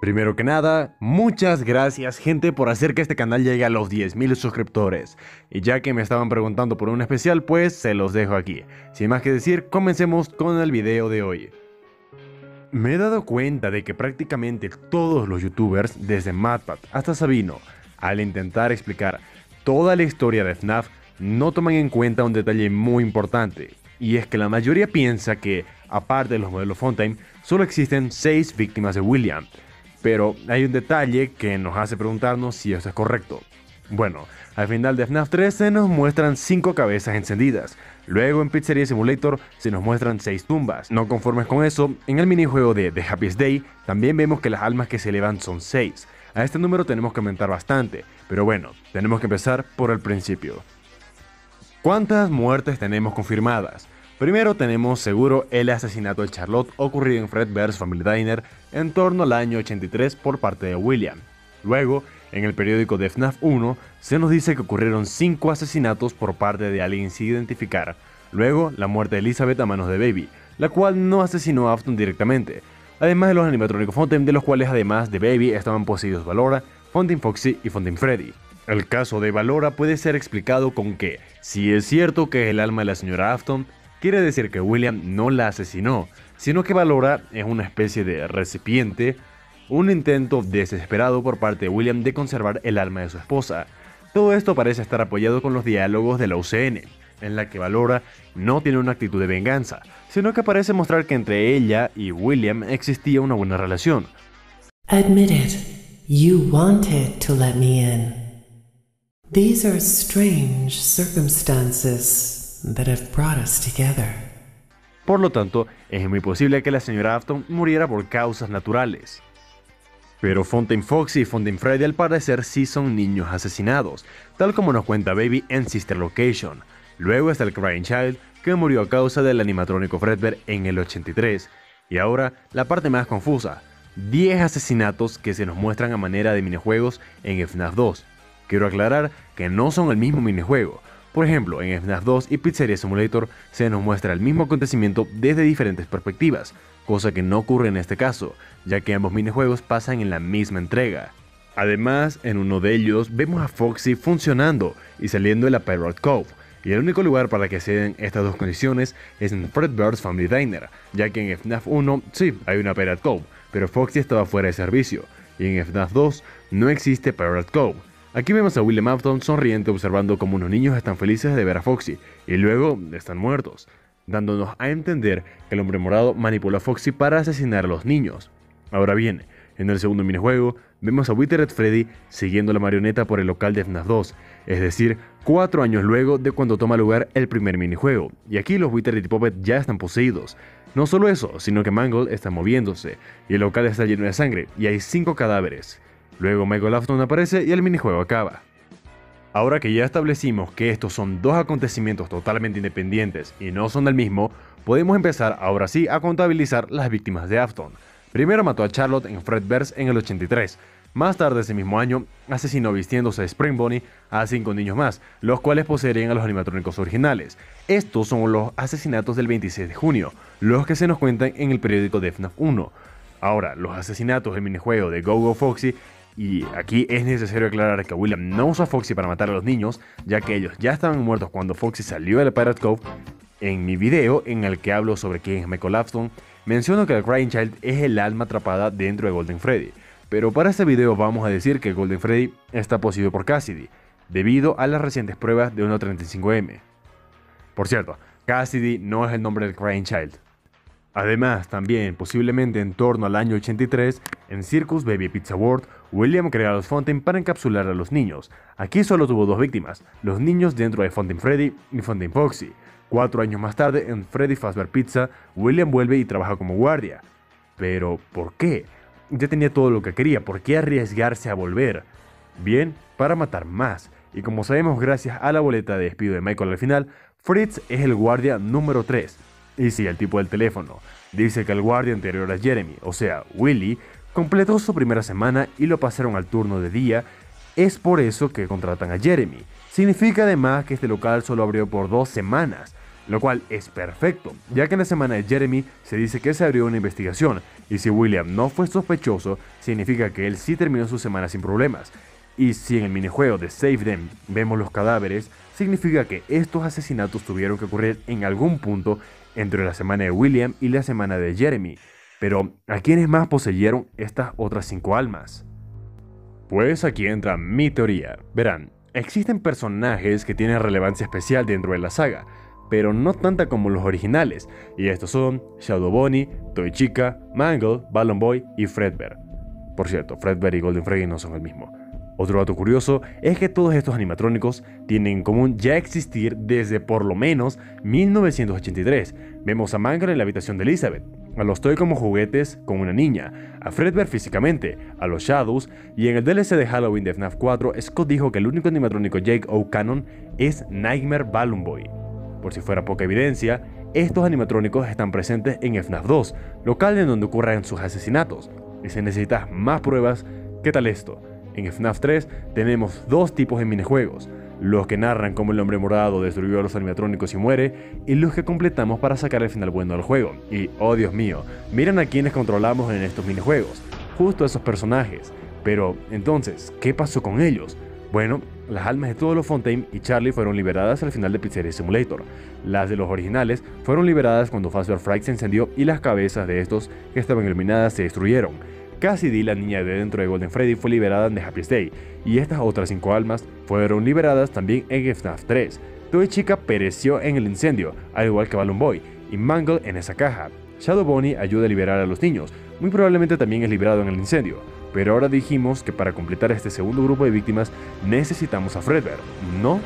Primero que nada, muchas gracias gente por hacer que este canal llegue a los 10.000 suscriptores. Y ya que me estaban preguntando por un especial, pues se los dejo aquí. Sin más que decir, comencemos con el video de hoy. Me he dado cuenta de que prácticamente todos los youtubers, desde MadPat hasta Sabino, al intentar explicar toda la historia de FNAF, no toman en cuenta un detalle muy importante, y es que la mayoría piensa que, aparte de los modelos Fontaine, solo existen 6 víctimas de William, pero hay un detalle que nos hace preguntarnos si eso es correcto. Bueno, al final de FNAF 3 se nos muestran 5 cabezas encendidas. Luego en Pizzeria Simulator se nos muestran 6 tumbas. No conformes con eso, en el minijuego de The Happiest Day también vemos que las almas que se elevan son 6. A este número tenemos que aumentar bastante, pero bueno, tenemos que empezar por el principio. ¿Cuántas muertes tenemos confirmadas? Primero tenemos seguro el asesinato de Charlotte ocurrido en Fredbear's Family Diner en torno al año 83 por parte de William. Luego, en el periódico de FNAF 1, se nos dice que ocurrieron 5 asesinatos por parte de alguien sin identificar. Luego, la muerte de Elizabeth a manos de Baby, la cual no asesinó a Afton directamente. Además de los animatrónicos Fontaine, de los cuales además de Baby estaban poseídos Valora, Fontaine Foxy y Fontaine Freddy. El caso de Valora puede ser explicado con que, si es cierto que es el alma de la señora Afton, quiere decir que William no la asesinó, sino que Valora es una especie de recipiente, un intento desesperado por parte de William de conservar el alma de su esposa. Todo esto parece estar apoyado con los diálogos de la UCN, en la que Valora no tiene una actitud de venganza, sino que parece mostrar que entre ella y William existía una buena relación. Admit it, you wanted to let me in. These are strange circumstances that have brought us together. Por lo tanto, es muy posible que la señora Afton muriera por causas naturales. Pero Fontaine Foxy y Fontaine Freddy al parecer sí son niños asesinados, tal como nos cuenta Baby en Sister Location. Luego está el Crying Child, que murió a causa del animatrónico Fredbear en el 83. Y ahora, la parte más confusa, 10 asesinatos que se nos muestran a manera de minijuegos en FNAF 2. Quiero aclarar que no son el mismo minijuego, por ejemplo, en FNAF 2 y Pizzeria Simulator se nos muestra el mismo acontecimiento desde diferentes perspectivas, cosa que no ocurre en este caso, ya que ambos minijuegos pasan en la misma entrega. Además, en uno de ellos vemos a Foxy funcionando y saliendo de la Pirate Cove, y el único lugar para que se den estas dos condiciones es en Fredbear's Family Diner, ya que en FNAF 1 sí hay una Pirate Cove, pero Foxy estaba fuera de servicio, y en FNAF 2 no existe Pirate Cove, Aquí vemos a William Afton sonriente observando como unos niños están felices de ver a Foxy y luego están muertos, dándonos a entender que el hombre morado manipuló a Foxy para asesinar a los niños. Ahora bien, en el segundo minijuego, vemos a Withered Freddy siguiendo la marioneta por el local de FNAF 2, es decir, cuatro años luego de cuando toma lugar el primer minijuego, y aquí los Withered y Puppet ya están poseídos. No solo eso, sino que Mangle está moviéndose, y el local está lleno de sangre, y hay cinco cadáveres. Luego Michael Afton aparece y el minijuego acaba. Ahora que ya establecimos que estos son dos acontecimientos totalmente independientes y no son del mismo, podemos empezar ahora sí a contabilizar las víctimas de Afton. Primero mató a Charlotte en Fredbear's en el 83. Más tarde ese mismo año, asesinó vistiéndose de Spring Bonnie a cinco niños más, los cuales poseerían a los animatrónicos originales. Estos son los asesinatos del 26 de junio, los que se nos cuentan en el periódico de FNAF 1. Ahora, los asesinatos del minijuego de Go Go Foxy y aquí es necesario aclarar que William no usa a Foxy para matar a los niños, ya que ellos ya estaban muertos cuando Foxy salió de la Pirate Cove. En mi video, en el que hablo sobre quién es Michael menciono que el Crying Child es el alma atrapada dentro de Golden Freddy. Pero para este video vamos a decir que Golden Freddy está poseído por Cassidy, debido a las recientes pruebas de 1.35M. Por cierto, Cassidy no es el nombre del Crying Child, Además, también, posiblemente en torno al año 83, en Circus Baby Pizza World, William crea los Fontaine para encapsular a los niños. Aquí solo tuvo dos víctimas, los niños dentro de Fontaine Freddy y Fontaine Foxy. Cuatro años más tarde, en Freddy Fazbear Pizza, William vuelve y trabaja como guardia. Pero, ¿por qué? Ya tenía todo lo que quería, ¿por qué arriesgarse a volver? Bien, para matar más. Y como sabemos gracias a la boleta de despido de Michael al final, Fritz es el guardia número 3 y si el tipo del teléfono dice que el guardia anterior a Jeremy, o sea, Willy, completó su primera semana y lo pasaron al turno de día, es por eso que contratan a Jeremy. Significa además que este local solo abrió por dos semanas. lo cual es perfecto, ya que en la semana de Jeremy se dice que se abrió una investigación, y si William no fue sospechoso, significa que él sí terminó su semana sin problemas. Y si en el minijuego de Save Them vemos los cadáveres, significa que estos asesinatos tuvieron que ocurrir en algún punto entre la semana de William y la semana de Jeremy. Pero, ¿a quiénes más poseyeron estas otras cinco almas? Pues aquí entra mi teoría. Verán, existen personajes que tienen relevancia especial dentro de la saga, pero no tanta como los originales, y estos son Shadow Bonnie, Toy Chica, Mangle, Ballon Boy y Fredbear. Por cierto, Fredbear y Golden Freddy no son el mismo. Otro dato curioso es que todos estos animatrónicos tienen en común ya existir desde por lo menos 1983. Vemos a Mangle en la habitación de Elizabeth, a los Toy como juguetes con una niña, a Fredbear físicamente, a los Shadows, y en el DLC de Halloween de FNAF 4, Scott dijo que el único animatrónico Jake O'Cannon es Nightmare Balloon Boy. Por si fuera poca evidencia, estos animatrónicos están presentes en FNAF 2, local en donde ocurren sus asesinatos, y si necesitas más pruebas, ¿qué tal esto? En FNAF 3 tenemos dos tipos de minijuegos, los que narran cómo el hombre morado destruyó a los animatrónicos y muere, y los que completamos para sacar el final bueno del juego. Y, oh Dios mío, miren a quienes controlamos en estos minijuegos, justo esos personajes. Pero, entonces, ¿qué pasó con ellos? Bueno, las almas de todos los Fontaine y Charlie fueron liberadas al final de Pizzeria Simulator. Las de los originales fueron liberadas cuando Fazbear Fright se encendió y las cabezas de estos que estaban iluminadas se destruyeron. Cassidy, la niña de dentro de Golden Freddy, fue liberada en The Happy Day, y estas otras cinco almas fueron liberadas también en FNAF 3. Toy Chica pereció en el incendio, al igual que Balloon Boy, y Mangle en esa caja. Shadow Bonnie ayuda a liberar a los niños, muy probablemente también es liberado en el incendio, pero ahora dijimos que para completar este segundo grupo de víctimas necesitamos a Fredbear, ¿no?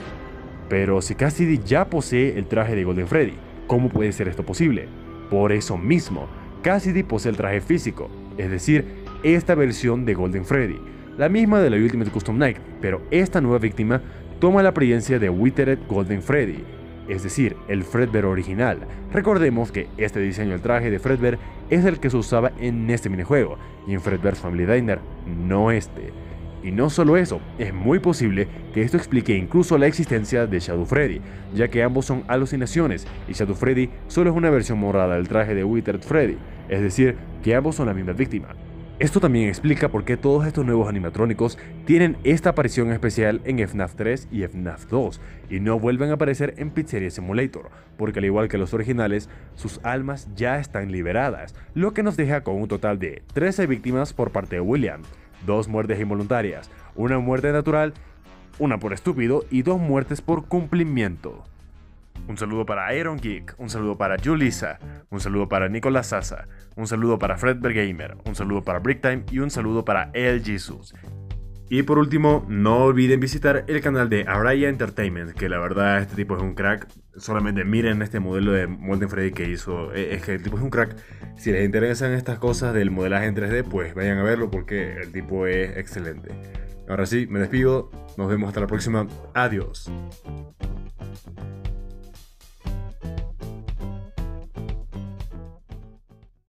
Pero si Cassidy ya posee el traje de Golden Freddy, ¿cómo puede ser esto posible? Por eso mismo, Cassidy posee el traje físico, es decir, esta versión de Golden Freddy, la misma de la Ultimate Custom Night, pero esta nueva víctima toma la apariencia de Withered Golden Freddy, es decir, el Fredbear original. Recordemos que este diseño del traje de Fredbear es el que se usaba en este minijuego, y en Fredbear's Family Diner, no este. Y no solo eso, es muy posible que esto explique incluso la existencia de Shadow Freddy, ya que ambos son alucinaciones y Shadow Freddy solo es una versión morada del traje de Withered Freddy, es decir, que ambos son la misma víctima. Esto también explica por qué todos estos nuevos animatrónicos tienen esta aparición especial en FNAF 3 y FNAF 2 y no vuelven a aparecer en Pizzeria Simulator, porque al igual que los originales, sus almas ya están liberadas, lo que nos deja con un total de 13 víctimas por parte de William, dos muertes involuntarias, una muerte natural, una por estúpido y dos muertes por cumplimiento. Un saludo para Aaron Geek, un saludo para Julissa, un saludo para Nicolás Sasa, un saludo para Fred Gamer, un saludo para Bricktime y un saludo para El Jesus. Y por último, no olviden visitar el canal de Araya Entertainment, que la verdad este tipo es un crack. Solamente miren este modelo de Molten Freddy que hizo. Eh, es que el tipo es un crack. Si les interesan estas cosas del modelaje en 3D, pues vayan a verlo porque el tipo es excelente. Ahora sí, me despido. Nos vemos hasta la próxima. Adiós.